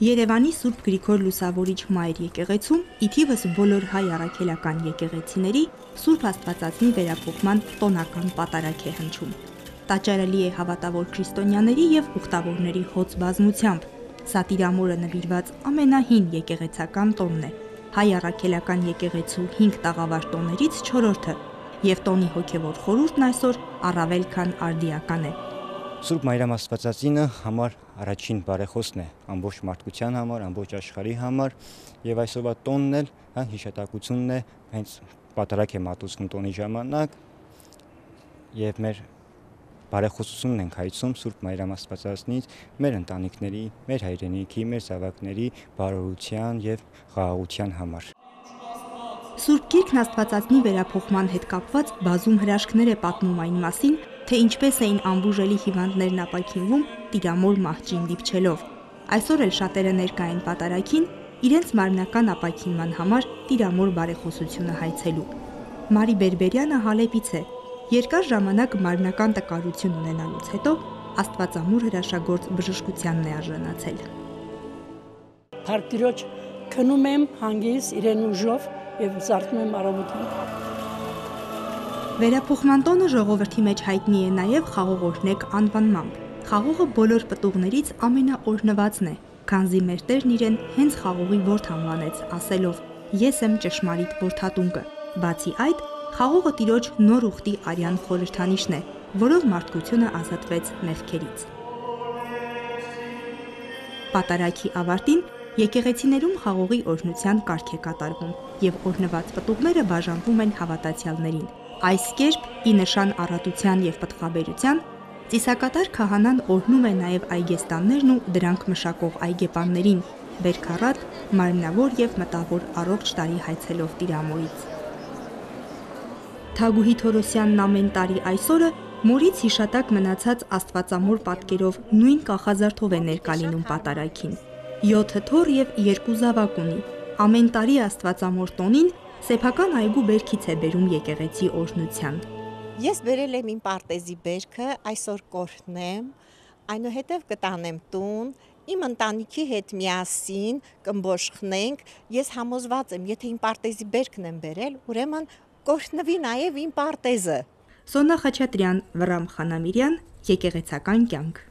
Երևանի Սուրբ Գրիգոր Լուսավորիչ Մայր եկեղեցում ի թիվս բոլոր հայ առաքելական եկեղեցիների Սուրբ Աստվածածնի վերափոխման տոնական պատարակ է հնչում։ Տաճարը լի է հավատավոր քրիստոնյաների եւ ուխտավորների հոծ բազմությամբ։ Սա Տիրամորը նվիրված ամենահին եկեղեցական տոնն է։ Հայ առաքելական եկեղեցու 5 տաղավար տոներից 4-րդը եւ տոնի հոգեվոր խորհուրդն այսօր առավել քան արդիական է։ Սուրբ Մարիամ Աստվածածինը համար առաջին բարեխոսն է ամբողջ մարդկության համար, ամբողջ աշխարհի համար եւ այսօրվա տոնն էլ հա հիշատակությունն է հենց պատարակ է մատուցվում տոնի ժամանակ եւ մեր բարեխոսությունն ենք հայցում Սուրբ Մարիամ Աստվածածնից մեր ընտանիքների, մեր հայրենիքի, մեր զավակների բարօրության եւ խաղաղության համար։ Սուրբ Գիրքն Աստվածածնի վերափոխման հետ կապված բազում հրաշքներ է պատմում այն մասին, թե ինչպես էին ամբուժելի հիվանդներն ապակինվում տիրամոր մահճին դիպչելով։ Այսօր էլ շատերը ներկա են պատարակին իրենց մարմնական ապակինման համար տիրամոր բարեխոսությունը հայցելու։ Մարի Բերբերյանը Հալեպից է։ Երկար ժամանակ մարմնական տկարություն ունենալուց հետո Աստվածամուր հրաշագործ բժշկությանն է արժանացել։ Փարտիրոջ քնում եմ հանգիս իրեն ուժով եւ զարթնում եմ առավոտին։ Վերափոխման տոնը ժողովրդի մեջ հայտնի է նաև խաղող օրհնեք անվանմամբ։ Խաղողը բոլոր պտուղներից ամենաօրնվածն է, քանզի մեր Տերն իրեն հենց խաղողի ворթ անվանեց, ասելով. Ես եմ ճշմարիտ ворթատունկը։ Բացի այդ, խաղողը տիրոջ նոր ուխտի արյան խորհրդանիշն է, որով մարդկությունը ազատվեց մեղքերից։ Պատարակի ավարտին Եկեղեցիներում խաղողի օրհնության կարգ է կատարվում եւ օրհնված պտուղները բաժանվում են հավատացյալներին։ Այս կերպ ի նշան առատության եւ պտղաբերության Ծիսակատար քահանան օրհնում է նաև այգեստաններն ու դրանք մշակող այգեպաններին, բերքառատ, մարմնավոր եւ մտավոր առողջ տարի հայցելով Տիրամոյից։ Թագուհի Թորոսյանն ամեն տարի այսօրը Մորից հիշատակ մնացած Աստվածամոր պատկերով նույն կախազարդով է ներկալինում պատարակին։ 7 թոր եւ 2 զավակ ունի։ Ամեն տարի Աստվածամոր տոնին Սեփական այգու բերքից է բերում եկեղեցի օրհնության։ Ես բերել եմ իմ պարտեզի բերքը, այսօր կորհնեմ, այնուհետև կտանեմ տուն, իմ ընտանիքի հետ միասին կմբոշխնենք։ Ես համոզված եմ, եթե իմ պարտեզի բերքն եմ բերել, ուրեմն կորհնվի նաև իմ պարտեզը։ Սոնա Խաչատրյան, Վրամ Խանամիրյան, եկեղեցական կյանք։